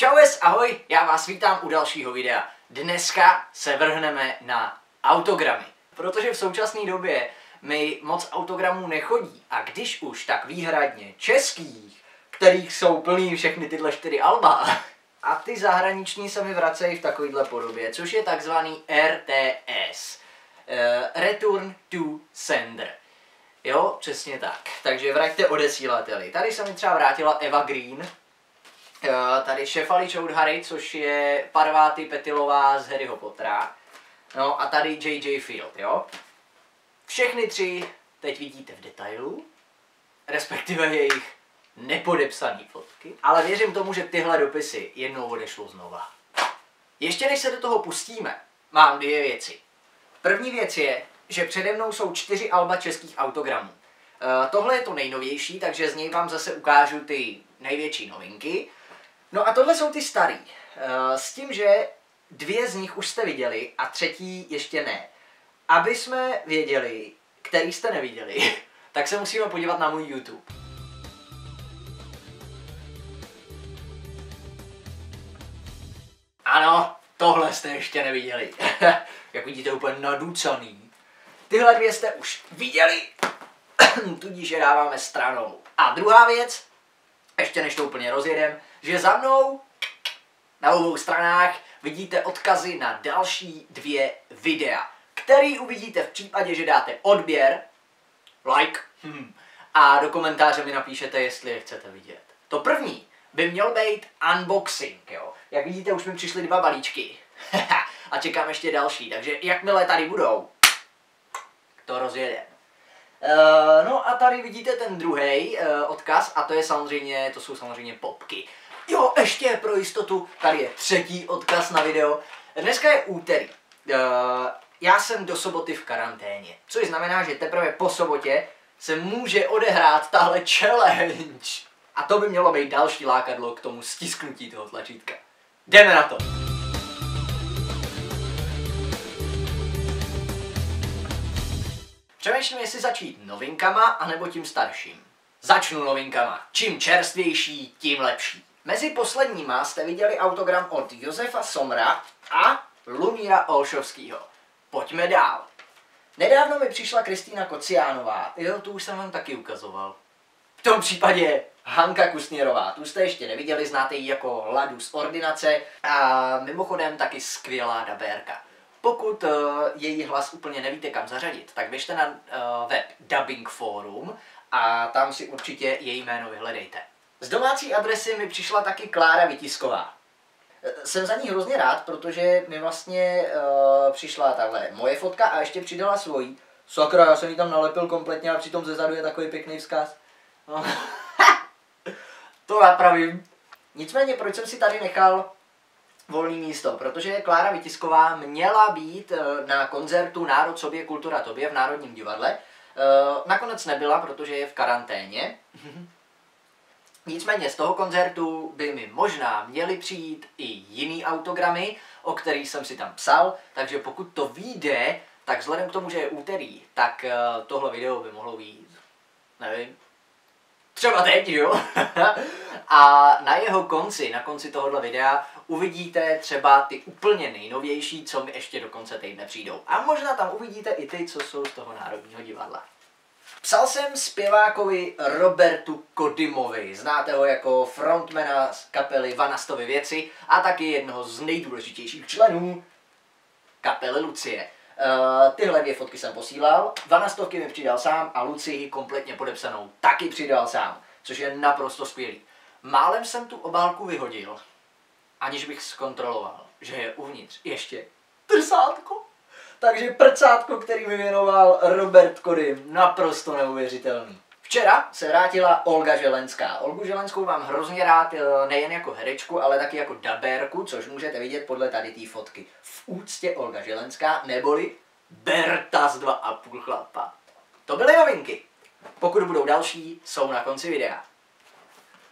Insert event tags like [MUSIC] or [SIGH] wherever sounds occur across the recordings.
Čaues, ahoj, já vás vítám u dalšího videa. Dneska se vrhneme na autogramy. Protože v současné době mi moc autogramů nechodí a když už, tak výhradně českých, kterých jsou plný všechny tyhle čtyři alba. A ty zahraniční se mi vracejí v takovéhle podobě, což je takzvaný RTS. Uh, eh, Return to Sender. Jo, přesně tak. Takže vraťte odesílateli. Tady se mi třeba vrátila Eva Green, tady Šefali Choudhary, což je Parváty Petilová z Harryho Pottera. No a tady J.J. Field, jo. Všechny tři teď vidíte v detailu, respektive jejich nepodepsané fotky, ale věřím tomu, že tyhle dopisy jednou odešlo znova. Ještě než se do toho pustíme, mám dvě věci. První věc je, že přede mnou jsou čtyři alba českých autogramů. E, tohle je to nejnovější, takže z něj vám zase ukážu ty největší novinky. No a tohle jsou ty starý. E, s tím, že dvě z nich už jste viděli a třetí ještě ne. Aby jsme věděli, který jste neviděli, [LAUGHS] tak se musíme podívat na můj YouTube. Ano, tohle jste ještě neviděli. [LAUGHS] Jak vidíte, úplně naducaný. Tyhle dvě jste už viděli, [CLEARS THROAT] tudíž je dáváme stranou. A druhá věc, ještě než to úplně rozjedem, že za mnou na obou stranách vidíte odkazy na další dvě videa, který uvidíte v případě, že dáte odběr, like, hm, a do komentáře mi napíšete, jestli je chcete vidět. To první by měl být unboxing, jo. Jak vidíte, už mi přišly dva balíčky. [LAUGHS] a čekám ještě další, takže jakmile tady budou, to rozjedem. Uh, no a tady vidíte ten druhý uh, odkaz a to je samozřejmě, to jsou samozřejmě popky. Jo, ještě pro jistotu, tady je třetí odkaz na video. Dneska je úterý. Uh, já jsem do soboty v karanténě, což znamená, že teprve po sobotě se může odehrát tahle challenge. A to by mělo být další lákadlo k tomu stisknutí toho tlačítka. Jdeme na to! Přemýšlím, jestli začít novinkama, anebo tím starším. Začnu novinkama. Čím čerstvější, tím lepší. Mezi posledníma jste viděli autogram od Josefa Somra a Lumíra Olšovského. Pojďme dál. Nedávno mi přišla Kristýna Kociánová. Jo, tu už jsem vám taky ukazoval. V tom případě Hanka Kusněrová. Tu jste ještě neviděli, znáte ji jako Ladu z ordinace a mimochodem taky skvělá dabérka. Pokud uh, její hlas úplně nevíte kam zařadit, tak běžte na uh, web Dubbing Forum a tam si určitě její jméno vyhledejte. Z domácí adresy mi přišla taky Klára Vytisková. Eh, jsem za ní hrozně rád, protože mi vlastně uh, přišla tahle moje fotka a ještě přidala svoji. Sakra, já jsem ji tam nalepil kompletně a přitom zezadu je takový pěkný vzkaz. No. [LAUGHS] to napravím. Nicméně, proč jsem si tady nechal volný místo? Protože Klára Vytisková měla být eh, na koncertu Národ sobě, kultura tobě v Národním divadle. Nakonec nebyla, protože je v karanténě. [LAUGHS] Nicméně z toho koncertu by mi možná měly přijít i jiný autogramy, o kterých jsem si tam psal, takže pokud to vyjde, tak vzhledem k tomu, že je úterý, tak eh, tohle video by mohlo být, nevím, třeba teď, jo? [LAUGHS] a na jeho konci, na konci tohohle videa, uvidíte třeba ty úplně nejnovější, co mi ještě do konce týdne přijdou. A možná tam uvidíte i ty, co jsou z toho Národního divadla. Psal jsem zpěvákovi Robertu Kodimovi, znáte ho jako frontmana z kapely Vanastovy věci a taky jednoho z nejdůležitějších členů kapely Lucie. Uh, tyhle dvě fotky jsem posílal, Vanastovky mi přidal sám a Lucii kompletně podepsanou taky přidal sám, což je naprosto skvělý. Málem jsem tu obálku vyhodil, aniž bych zkontroloval, že je uvnitř ještě trsátko. Takže prcátko, který mi věnoval Robert Kodym, naprosto neuvěřitelný. Včera se vrátila Olga Želenská. Olgu Želenskou mám hrozně rád eh, nejen jako herečku, ale taky jako dabérku, což můžete vidět podle tady té fotky. V úctě Olga Želenská, neboli Berta z 2,5 chlapa. To byly novinky. Pokud budou další, jsou na konci videa.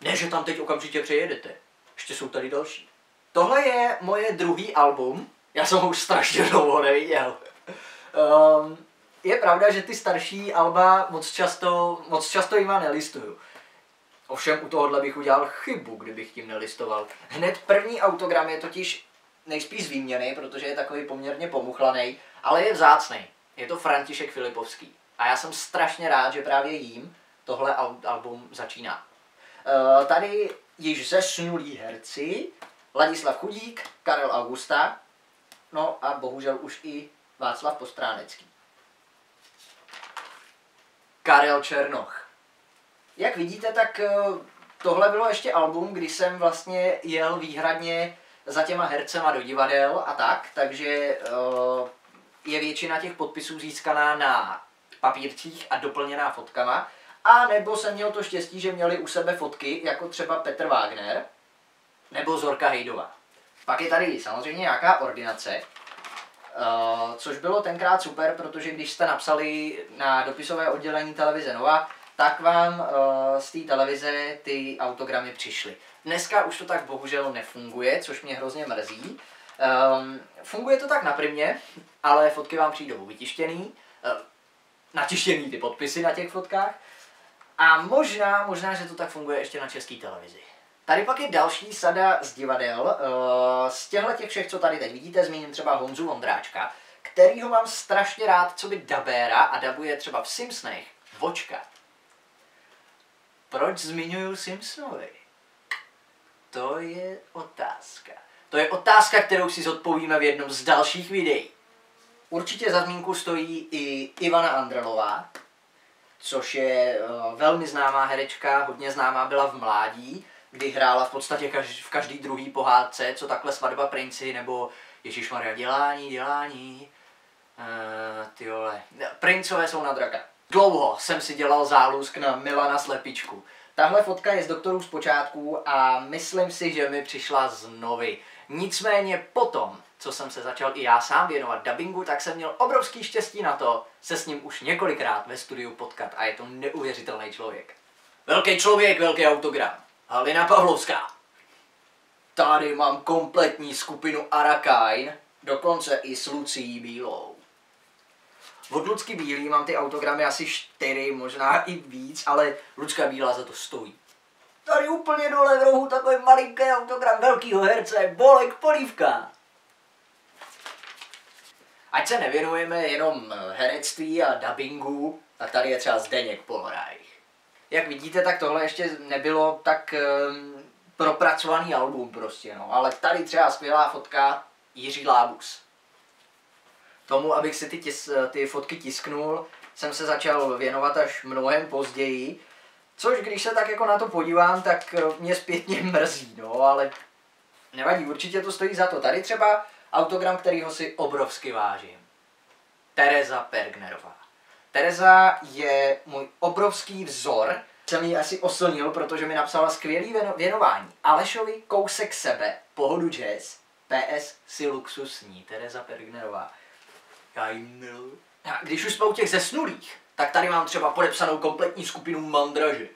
Ne, že tam teď okamžitě přejedete. Ještě jsou tady další. Tohle je moje druhý album. Já jsem ho už strašně dlouho neviděl. Um, je pravda, že ty starší alba moc často, moc často jima nelistuju. Ovšem u tohohle bych udělal chybu, kdybych tím nelistoval. Hned první autogram je totiž nejspíš z výměny, protože je takový poměrně pomuchlaný, ale je vzácný. Je to František Filipovský. A já jsem strašně rád, že právě jím tohle album začíná. Uh, tady již zesnulí herci, Ladislav Chudík, Karel Augusta, no a bohužel už i Václav Postránecký. Karel Černoch. Jak vidíte, tak eh, tohle bylo ještě album, kdy jsem vlastně jel výhradně za těma hercema do divadel a tak, takže eh, je většina těch podpisů získaná na papírcích a doplněná fotkama. A nebo jsem měl to štěstí, že měli u sebe fotky, jako třeba Petr Wagner nebo Zorka Hejdová. Pak je tady samozřejmě nějaká ordinace, Uh, což bylo tenkrát super, protože když jste napsali na dopisové oddělení televize Nova, tak vám uh, z té televize ty autogramy přišly. Dneska už to tak bohužel nefunguje, což mě hrozně mrzí. Um, funguje to tak na primě, ale fotky vám přijdou vytištěný, uh, natištěný ty podpisy na těch fotkách. A možná, možná, že to tak funguje ještě na české televizi. Tady pak je další sada z divadel. Eh, z těchto těch všech, co tady teď vidíte, zmíním třeba Honzu Vondráčka, kterýho mám strašně rád, co by dabéra a dabuje třeba v Simpsonech Vočka. Proč zmiňuju Simpsonovi? To je otázka. To je otázka, kterou si zodpovíme v jednom z dalších videí. Určitě za zmínku stojí i Ivana Andrelová, což je uh, velmi známá herečka, hodně známá byla v mládí kdy hrála v podstatě každý, v každý druhý pohádce, co takhle Svatba princi, nebo Ježíš Maria dělání, dělání. Uh, ty vole. Princové jsou na draka. Dlouho jsem si dělal zálusk na Milana Slepičku. Tahle fotka je z doktorů z počátku a myslím si, že mi přišla z novy. Nicméně potom, co jsem se začal i já sám věnovat dubbingu, tak jsem měl obrovský štěstí na to se s ním už několikrát ve studiu potkat a je to neuvěřitelný člověk. Velký člověk, velký autogram. Halina Pavlovská. Tady mám kompletní skupinu Arakain, dokonce i s Lucí Bílou. Od Lucky Bílý mám ty autogramy asi čtyři, možná i víc, ale Lucka Bílá za to stojí. Tady úplně dole v rohu takový malinký autogram velkýho herce, Bolek Polívka. Ať se nevěnujeme jenom herectví a dubbingu, tak tady je třeba Zdeněk Poloraj jak vidíte, tak tohle ještě nebylo tak um, propracovaný album prostě, no. Ale tady třeba skvělá fotka Jiří Lábus. Tomu, abych si ty, tis, ty fotky tisknul, jsem se začal věnovat až mnohem později, což když se tak jako na to podívám, tak eh, mě zpětně [LAUGHS] mrzí, no, ale nevadí, určitě to stojí za to. Tady třeba autogram, kterýho si obrovsky vážím. Tereza Pergnerová. Tereza je můj obrovský vzor. Jsem ji asi oslnil, protože mi napsala skvělý věnování. Alešovi kousek sebe, pohodu jazz, PS si luxusní, Tereza Pergnerová. Já. A když už jsme u těch zesnulých, tak tady mám třeba podepsanou kompletní skupinu Mandraži.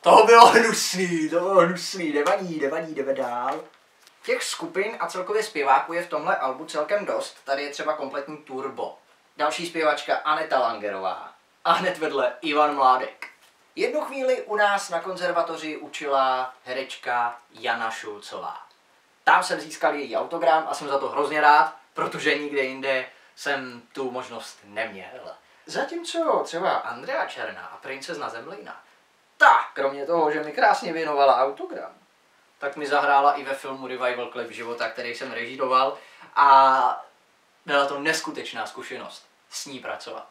To bylo hnusný, to bylo hnusný, nevadí, nevadí, jdeme dál. Těch skupin a celkově zpěváků je v tomhle albu celkem dost. Tady je třeba kompletní turbo. Další zpěvačka Aneta Langerová. A hned vedle Ivan Mládek. Jednu chvíli u nás na konzervatoři učila herečka Jana Šulcová. Tam jsem získal její autogram a jsem za to hrozně rád, protože nikde jinde jsem tu možnost neměl. Zatímco třeba Andrea Černá a princezna Zemlina, ta, kromě toho, že mi krásně věnovala autogram, tak mi zahrála i ve filmu Revival Klip života, který jsem režíroval a byla to neskutečná zkušenost s ní pracovat.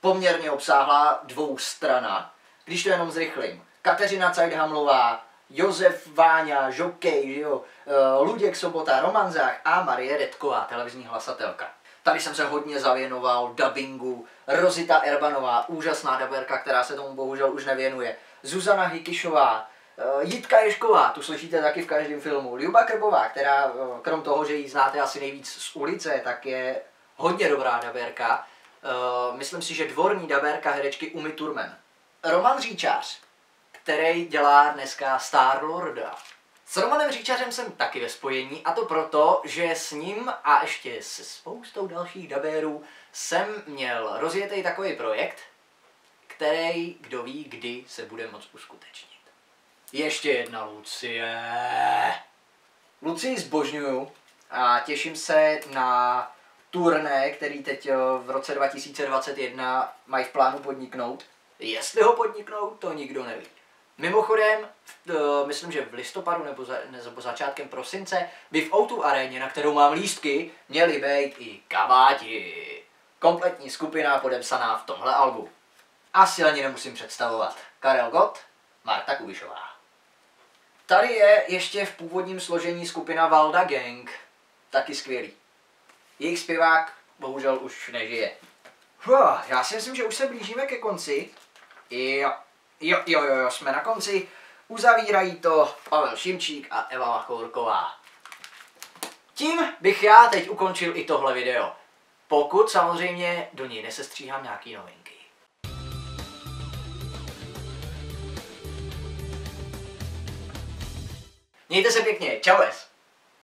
Poměrně obsáhlá dvoustrana, když to jenom zrychlím. Kateřina Cajdhamlová, Josef Váňa, Žokej, jo, eh, Luděk Sobota, Roman Zách a Marie Redková, televizní hlasatelka. Tady jsem se hodně zavěnoval dubbingu, Rozita Erbanová, úžasná daberka, která se tomu bohužel už nevěnuje, Zuzana Hikišová, eh, Jitka Ješková, tu slyšíte taky v každém filmu, Ljuba Krbová, která eh, krom toho, že ji znáte asi nejvíc z ulice, tak je hodně dobrá daberka. Uh, myslím si, že dvorní daberka herečky Umi Turmen. Roman Říčář, který dělá dneska Star Lorda. S Romanem Říčařem jsem taky ve spojení a to proto, že s ním a ještě se spoustou dalších dabérů jsem měl rozjetý takový projekt, který, kdo ví, kdy se bude moc uskutečnit. Ještě jedna Lucie. Lucii zbožňuju a těším se na turné, který teď eh, v roce 2021 mají v plánu podniknout. Jestli ho podniknou, to nikdo neví. Mimochodem, uh, myslím, že v listopadu nebo, za, nebo začátkem prosince by v Outu aréně, na kterou mám lístky, měli být i kaváti. Kompletní skupina podepsaná v tomhle albu. Asi ani nemusím představovat. Karel Gott, Marta Kubišová. Tady je ještě v původním složení skupina Valda Gang. Taky skvělý. Jejich zpěvák bohužel už nežije. Huh, já si myslím, že už se blížíme ke konci. Jo, jo, jo, jo, jsme na konci. Uzavírají to Pavel Šimčík a Eva Machourková. Tím bych já teď ukončil i tohle video. Pokud samozřejmě do něj nesestříhám nějaký novinky. Mějte se pěkně, čau